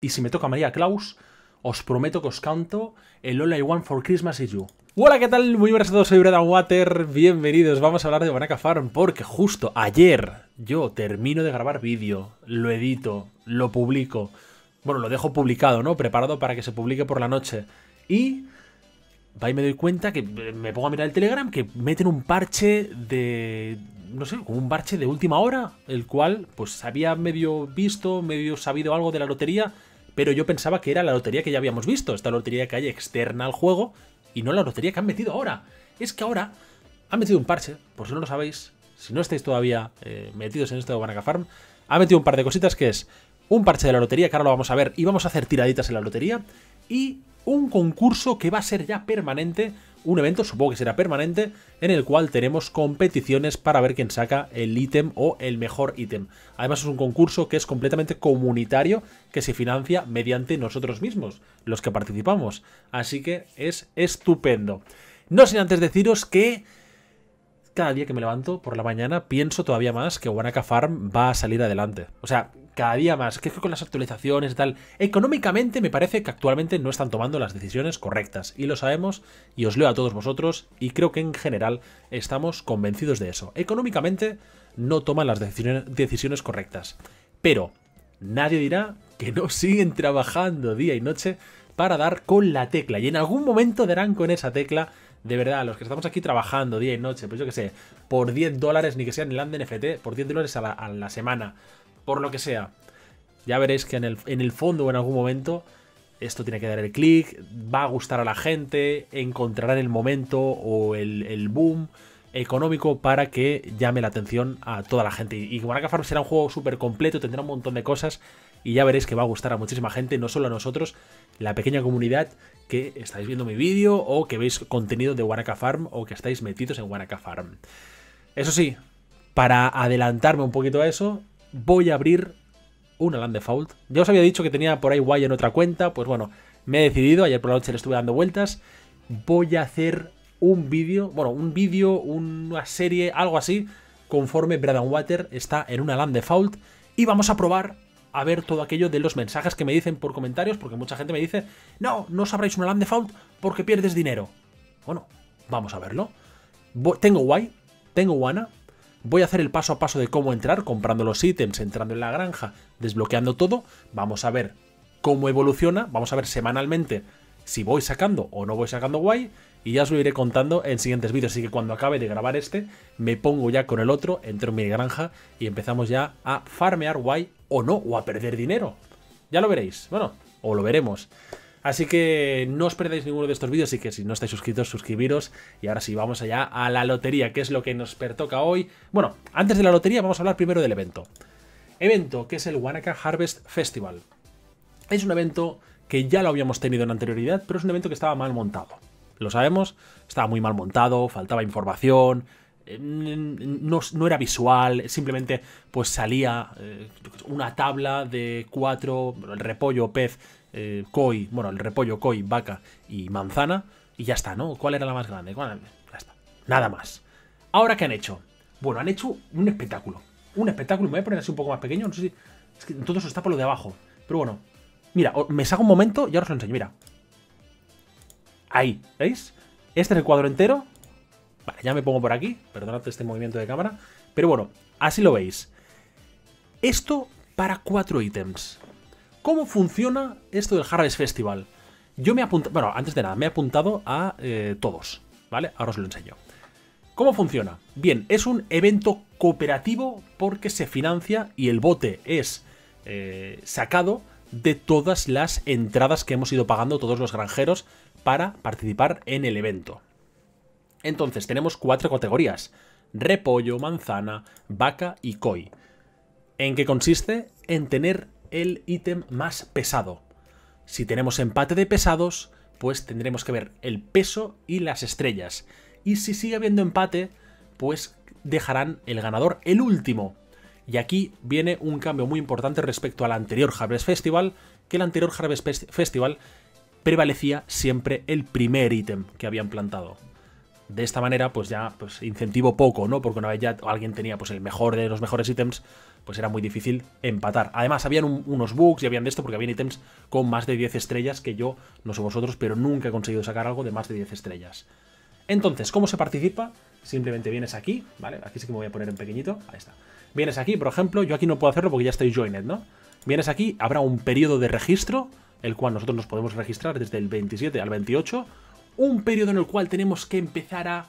y si me toca María Claus, os prometo que os canto el All I for Christmas is You. Hola, ¿qué tal? Muy buenas a todos, soy Bredan Water, bienvenidos, vamos a hablar de Banaka Farm porque justo ayer yo termino de grabar vídeo, lo edito, lo publico, bueno, lo dejo publicado, ¿no? Preparado para que se publique por la noche y y me doy cuenta que me pongo a mirar el Telegram que meten un parche de no sé, como un parche de última hora, el cual pues había medio visto, medio sabido algo de la lotería, pero yo pensaba que era la lotería que ya habíamos visto, esta lotería que hay externa al juego, y no la lotería que han metido ahora. Es que ahora han metido un parche, por si no lo sabéis, si no estáis todavía eh, metidos en esto de Banaka Farm, ha metido un par de cositas que es un parche de la lotería, que ahora lo vamos a ver, y vamos a hacer tiraditas en la lotería, y un concurso que va a ser ya permanente un evento, supongo que será permanente, en el cual tenemos competiciones para ver quién saca el ítem o el mejor ítem. Además es un concurso que es completamente comunitario, que se financia mediante nosotros mismos, los que participamos. Así que es estupendo. No sin antes deciros que cada día que me levanto por la mañana pienso todavía más que Wanaka Farm va a salir adelante. O sea, cada día más. Que es que con las actualizaciones y tal. Económicamente me parece que actualmente no están tomando las decisiones correctas. Y lo sabemos, y os leo a todos vosotros, y creo que en general estamos convencidos de eso. Económicamente no toman las decisiones, correctas. Pero nadie dirá que no siguen trabajando día y noche para dar con la tecla. Y en algún momento darán con esa tecla. De verdad, los que estamos aquí trabajando día y noche, pues yo que sé, por 10 dólares, ni que sea en el land NFT, por 10 dólares a la, a la semana, por lo que sea. Ya veréis que en el, en el fondo o en algún momento esto tiene que dar el clic, va a gustar a la gente, encontrarán el momento o el, boom económico para que llame la atención a toda la gente. Y Wanaka Farm será un juego súper completo, tendrá un montón de cosas y ya veréis que va a gustar a muchísima gente, no solo a nosotros, la pequeña comunidad que estáis viendo mi vídeo o que veis contenido de Wanaka Farm o que estáis metidos en Wanaka Farm. Eso sí, para adelantarme un poquito a eso, voy a abrir una Land Default. Ya os había dicho que tenía por ahí guay en otra cuenta, pues bueno, me he decidido, ayer por la noche le estuve dando vueltas, voy a hacer un vídeo, bueno, un vídeo, una serie, algo así, conforme Bread Water está en una Land Default y vamos a probar a ver todo aquello de los mensajes que me dicen por comentarios, porque mucha gente me dice, no, no sabréis una Land Default porque pierdes dinero. Bueno, vamos a verlo. Tengo guay, tengo Wana, Voy a hacer el paso a paso de cómo entrar, comprando los ítems, entrando en la granja, desbloqueando todo. Vamos a ver cómo evoluciona, vamos a ver semanalmente si voy sacando o no voy sacando guay. Y ya os lo iré contando en siguientes vídeos. Así que cuando acabe de grabar este, me pongo ya con el otro, entro en mi granja y empezamos ya a farmear guay o no, o a perder dinero. Ya lo veréis. Bueno, o lo veremos. Así que no os perdáis ninguno de estos vídeos y que si no estáis suscritos, suscribiros. Y ahora sí, vamos allá a la lotería, que es lo que nos pertoca hoy. Bueno, antes de la lotería vamos a hablar primero del evento. Evento que es el Wanaka Harvest Festival. Es un evento que ya lo habíamos tenido en anterioridad, pero es un evento que estaba mal montado. Lo sabemos, estaba muy mal montado, faltaba información, eh, no, era visual, simplemente pues salía eh, una tabla de cuatro, el repollo, pez, eh, koi, bueno, el repollo, koi, vaca y manzana, y ya está, ¿no? ¿Cuál era la más grande? Ya está. Nada más. Ahora, ¿qué han hecho? Bueno, han hecho un espectáculo. Un espectáculo, me voy a poner así un poco más pequeño, no sé si... Es que todo eso está por lo de abajo. Pero bueno, mira, me saco un momento y ahora os lo enseño, mira. Ahí, ¿veis? Este es el cuadro entero. Vale, ya me pongo por aquí, perdonad este movimiento de cámara. Pero bueno, así lo veis. Esto para cuatro ítems. ¿Cómo funciona esto del Harvest Festival? Yo me he apuntado, bueno, antes de nada, me he apuntado a eh, todos, ¿vale? Ahora os lo enseño. ¿Cómo funciona? Bien, es un evento cooperativo porque se financia y el bote es eh, sacado de todas las entradas que hemos ido pagando todos los granjeros para participar en el evento. Entonces, tenemos cuatro categorías. Repollo, manzana, vaca y koi. ¿En qué consiste? En tener el ítem más pesado. Si tenemos empate de pesados, pues tendremos que ver el peso y las estrellas. Y si sigue habiendo empate, pues dejarán el ganador el último. Y aquí viene un cambio muy importante respecto al anterior Harvest Festival, que el anterior Harvest Festival prevalecía siempre el primer ítem que habían plantado. De esta manera, pues ya pues incentivo poco, ¿no? Porque una vez ya alguien tenía pues el mejor de los mejores ítems, pues era muy difícil empatar. Además, habían unos bugs y habían de esto porque habían ítems con más de 10 estrellas que yo, no sé vosotros, pero nunca he conseguido sacar algo de más de 10 estrellas. Entonces, ¿cómo se participa? Simplemente vienes aquí, ¿vale? Aquí sí que me voy a poner en pequeñito, ahí está. Vienes aquí, por ejemplo, yo aquí no puedo hacerlo porque ya estoy joined, ¿no? Vienes aquí, habrá un periodo de registro, el cual nosotros nos podemos registrar desde el 27 al 28, un periodo en el cual tenemos que empezar a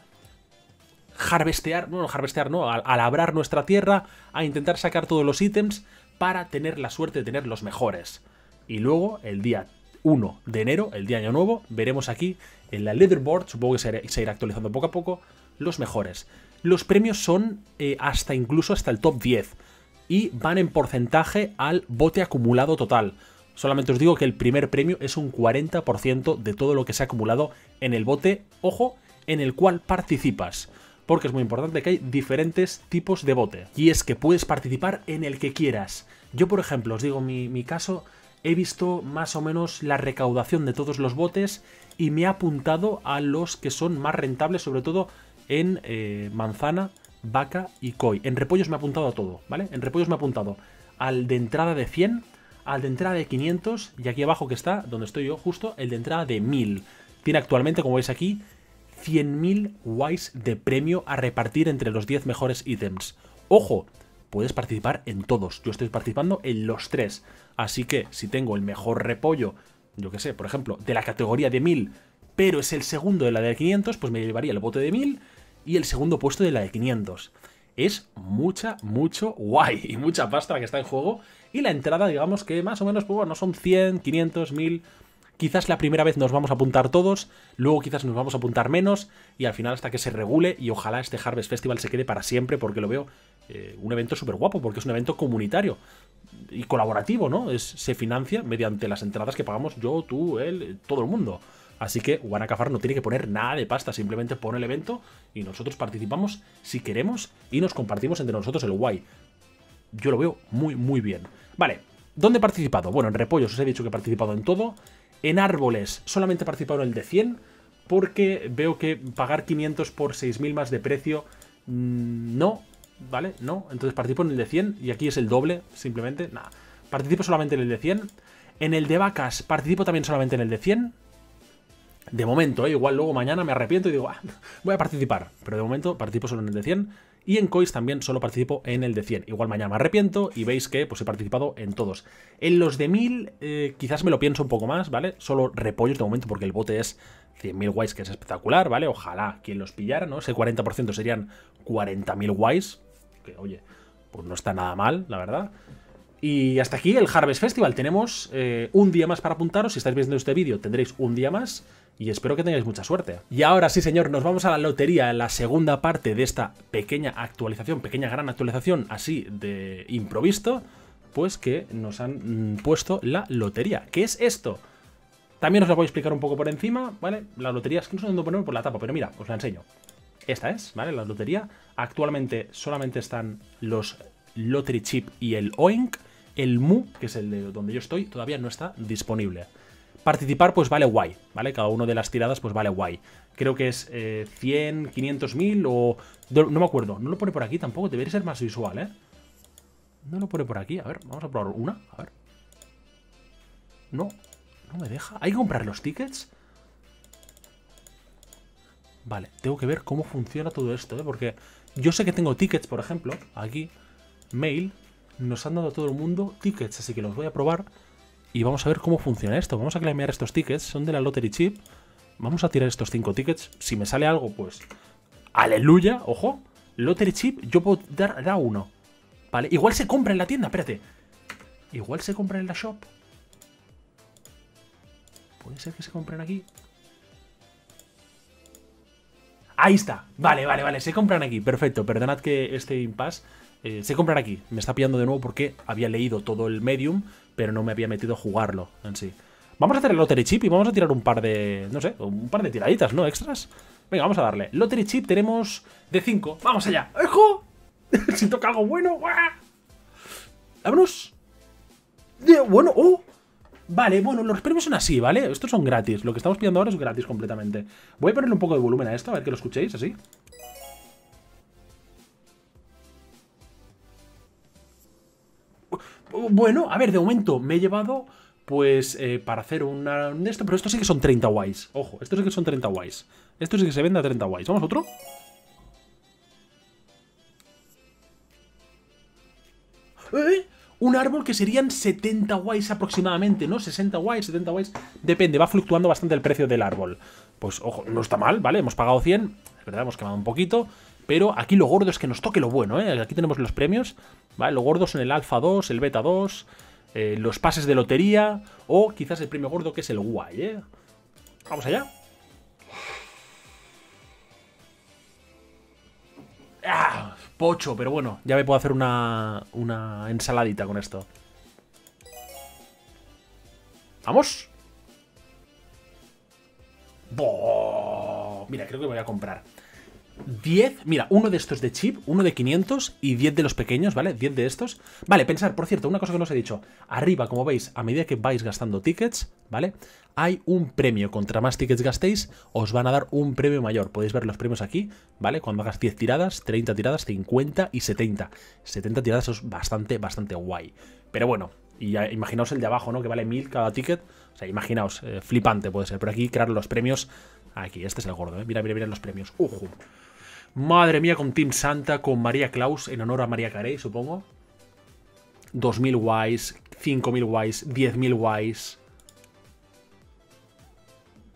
harvestear, no, harvestear, no, a, labrar nuestra tierra, a intentar sacar todos los ítems para tener la suerte de tener los mejores. Y luego, el día 1 de enero, el día año nuevo, veremos aquí en la leaderboard, supongo que se irá, actualizando poco a poco, los mejores. Los premios son eh, hasta incluso hasta el top 10 y van en porcentaje al bote acumulado total. Solamente os digo que el primer premio es un 40% de todo lo que se ha acumulado en el bote, ojo, en el cual participas porque es muy importante que hay diferentes tipos de bote. Y es que puedes participar en el que quieras. Yo, por ejemplo, os digo mi, mi caso, he visto más o menos la recaudación de todos los botes y me he apuntado a los que son más rentables, sobre todo en eh, manzana, vaca y koi. En repollos me he apuntado a todo, ¿vale? En repollos me he apuntado al de entrada de 100, al de entrada de 500 y aquí abajo que está, donde estoy yo justo, el de entrada de 1000. Tiene actualmente, como veis aquí, 100.000 Wise de premio a repartir entre los 10 mejores ítems. ¡Ojo! Puedes participar en todos. Yo estoy participando en los tres. Así que si tengo el mejor repollo, yo que sé, por ejemplo, de la categoría de 1000, pero es el segundo de la de 500, pues me llevaría el bote de 1000 y el segundo puesto de la de 500. Es mucha, mucho guay y mucha pasta que está en juego. Y la entrada, digamos que más o menos, pues bueno, son 100, 500, 1000 Quizás la primera vez nos vamos a apuntar todos, luego quizás nos vamos a apuntar menos y al final hasta que se regule y ojalá este Harvest Festival se quede para siempre porque lo veo eh, un evento súper guapo, porque es un evento comunitario y colaborativo, ¿no? Es, se financia mediante las entradas que pagamos yo, tú, él, todo el mundo. Así que Wanakafar no tiene que poner nada de pasta, simplemente pone el evento y nosotros participamos si queremos y nos compartimos entre nosotros el guay. Yo lo veo muy, muy bien. Vale, ¿dónde he participado? Bueno, en Repollos os he dicho que he participado en todo. En árboles solamente en el de 100 porque veo que pagar 500 por 6.000 más de precio mm, no, ¿vale? No, entonces participo en el de 100 y aquí es el doble, simplemente, nada. Participo solamente en el de 100. En el de vacas participo también solamente en el de 100. De momento, ¿eh? igual luego mañana me arrepiento y digo, ah, voy a participar. Pero de momento participo solo en el de 100. Y en Cois también solo participo en el de 100. Igual mañana me arrepiento y veis que pues, he participado en todos. En los de 1000 eh, quizás me lo pienso un poco más, ¿vale? Solo repollos de momento porque el bote es 100.000 guays, que es espectacular, ¿vale? Ojalá quien los pillara, ¿no? Ese 40% serían 40.000 guays, que oye, pues no está nada mal, la verdad. Y hasta aquí el Harvest Festival. Tenemos eh, un día más para apuntaros. Si estáis viendo este vídeo tendréis un día más y espero que tengáis mucha suerte. Y ahora sí, señor, nos vamos a la lotería, en la segunda parte de esta pequeña actualización, pequeña gran actualización así de improvisto, pues que nos han mm, puesto la lotería. ¿Qué es esto? También os la voy a explicar un poco por encima, ¿vale? La lotería es que no sé dónde ponerme por la tapa, pero mira, os la enseño. Esta es, ¿vale? La lotería. Actualmente solamente están los Lottery Chip y el Oink. El Mu, que es el de donde yo estoy, todavía no está disponible. Participar pues vale guay, ¿vale? Cada una de las tiradas pues vale guay. Creo que es 100, 500 mil o... No me acuerdo, no lo pone por aquí tampoco, debería ser más visual, ¿eh? No lo pone por aquí, a ver, vamos a probar una, a ver. No, no me deja. ¿Hay que comprar los tickets? Vale, tengo que ver cómo funciona todo esto, ¿eh? Porque yo sé que tengo tickets, por ejemplo, aquí, mail, nos han dado a todo el mundo tickets, así que los voy a probar y vamos a ver cómo funciona esto. Vamos a clamear estos tickets, son de la Lottery Chip. Vamos a tirar estos 5 tickets. Si me sale algo, pues... ¡Aleluya! ¡Ojo! Lottery Chip, yo puedo dar, a uno. Vale, igual se compra en la tienda, espérate. Igual se compra en la shop. Puede ser que se compren aquí. Ahí está. Vale, vale, vale. Se compran aquí. Perfecto. Perdonad que este impasse eh, se compran aquí. Me está pillando de nuevo porque había leído todo el medium, pero no me había metido a jugarlo en sí. Vamos a hacer el Lottery Chip y vamos a tirar un par de... No sé, un par de tiraditas, ¿no? Extras. Venga, vamos a darle. Lottery Chip tenemos de 5. ¡Vamos allá! ¡Ejo! si toca algo bueno. ¡Vámonos! bueno, ¡oh! Vale, bueno, los premios son así, ¿vale? Estos son gratis. Lo que estamos pidiendo ahora es gratis completamente. Voy a ponerle un poco de volumen a esto, a ver que lo escuchéis, así. Bueno, a ver, de momento me he llevado, pues, eh, para hacer una, un esto, pero esto sí que son 30 guays. Ojo, esto sí que son 30 guays. Esto sí que se vende a 30 guays. ¿Vamos otro? ¿Eh? Un árbol que serían 70 guays aproximadamente, ¿no? 60 guays, 70 guays. Depende, va fluctuando bastante el precio del árbol. Pues, ojo, no está mal, ¿vale? Hemos pagado 100. Es verdad, hemos quemado un poquito. Pero aquí lo gordo es que nos toque lo bueno, ¿eh? Aquí tenemos los premios, ¿vale? Lo gordo son el Alpha 2, el Beta 2, eh, los pases de lotería o quizás el premio gordo que es el guay, ¿eh? Vamos allá. ¡Ah! Pocho, pero bueno, ya me puedo hacer una, una ensaladita con esto. ¿Vamos? Mira, creo que voy a comprar 10, mira, uno de estos de chip, uno de 500 y 10 de los pequeños, ¿vale? 10 de estos. Vale, pensar, por cierto, una cosa que no os he dicho. Arriba, como veis, a medida que vais gastando tickets, ¿vale? Hay un premio. Contra más tickets gastéis, os van a dar un premio mayor. Podéis ver los premios aquí, ¿vale? Cuando hagas 10 tiradas, 30 tiradas, 50 y 70. 70 tiradas es bastante, bastante guay. Pero bueno, y ya, imaginaos el de abajo, ¿no? Que vale 1000 cada ticket. O sea, imaginaos, eh, flipante puede ser. Pero aquí crear los premios. Aquí, este es el gordo, ¿eh? Mira, mira, mira los premios. ¡Ujú! Madre mía, con Team Santa, con María Claus, en honor a María Carey, supongo. 2.000 guays, 5.000 guays, 10.000 guays.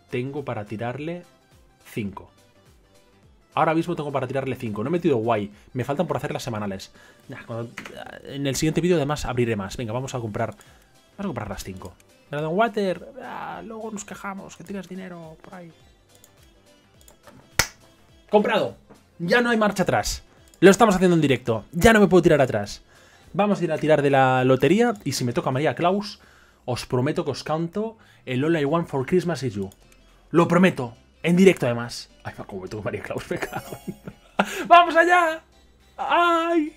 Tengo para tirarle 5. Ahora mismo tengo para tirarle 5. No he metido guay. Me faltan por hacer las semanales. En el siguiente vídeo además abriré más. Venga, vamos a comprar... Vamos a comprar las 5. Don Water, ah, luego nos quejamos, que tiras dinero por ahí. Comprado. Ya no hay marcha atrás. Lo estamos haciendo en directo. Ya no me puedo tirar atrás. Vamos a ir a tirar de la lotería y si me toca María Claus, os prometo que os canto el All I Want for Christmas is You. Lo prometo. En directo además. Ay, como me toca María Claus, me. ¡Vamos allá! ¡Ay!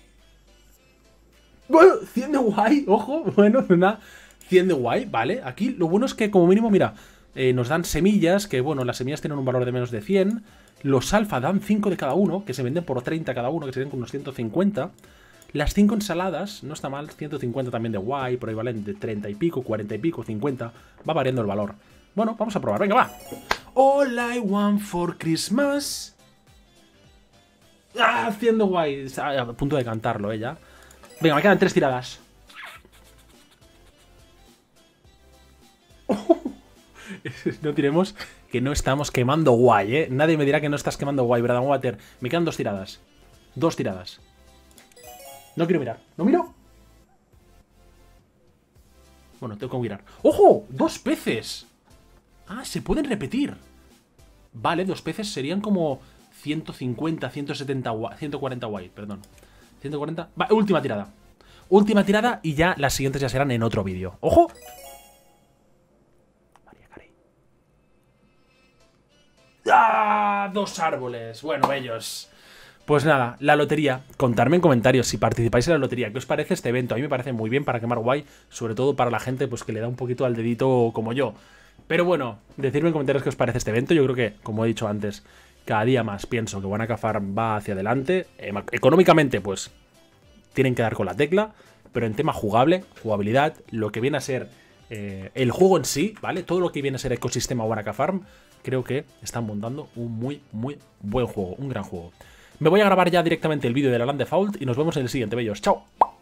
Bueno, 100 de guay, ojo, bueno, una 100 de guay, vale. Aquí lo bueno es que como mínimo, mira, eh, nos dan semillas, que bueno, las semillas tienen un valor de menos de 100. Los alfa dan 5 de cada uno, que se venden por 30 cada uno, que se venden con unos 150. Las 5 ensaladas, no está mal, 150 también de guay, por ahí valen de 30 y pico, 40 y pico, 50. Va variando el valor. Bueno, vamos a probar, venga, va. All I want for Christmas. ¡Ah! Haciendo guay. A punto de cantarlo, ¿eh? Ya. Venga, me quedan tres tiradas. no tiremos que no estamos quemando guay, ¿eh? Nadie me dirá que no estás quemando guay, ¿verdad, Water? Me quedan dos tiradas. Dos tiradas. No quiero mirar. ¿No miro? Bueno, tengo que mirar. ¡Ojo! ¡Dos peces! Ah, se pueden repetir. Vale, dos peces serían como 150, 170, 140 guay, perdón. 140... Va, última tirada. Última tirada y ya las siguientes ya serán en otro vídeo. ¡Ojo! ¡Ah! Dos árboles. Bueno, bellos. Pues nada, la lotería. Contarme en comentarios si participáis en la lotería. ¿Qué os parece este evento? A mí me parece muy bien para quemar guay. Sobre todo para la gente pues que le da un poquito al dedito como yo. Pero bueno, decidme en comentarios qué os parece este evento. Yo creo que, como he dicho antes, cada día más pienso que Wanaka Farm va hacia adelante. Económicamente, pues, tienen que dar con la tecla. Pero en tema jugable, jugabilidad, lo que viene a ser eh, el juego en sí, ¿vale? Todo lo que viene a ser ecosistema Wanaka Farm, creo que están montando un muy, muy buen juego, un gran juego. Me voy a grabar ya directamente el vídeo de la Land Default y nos vemos en el siguiente, bellos. ¡Chao!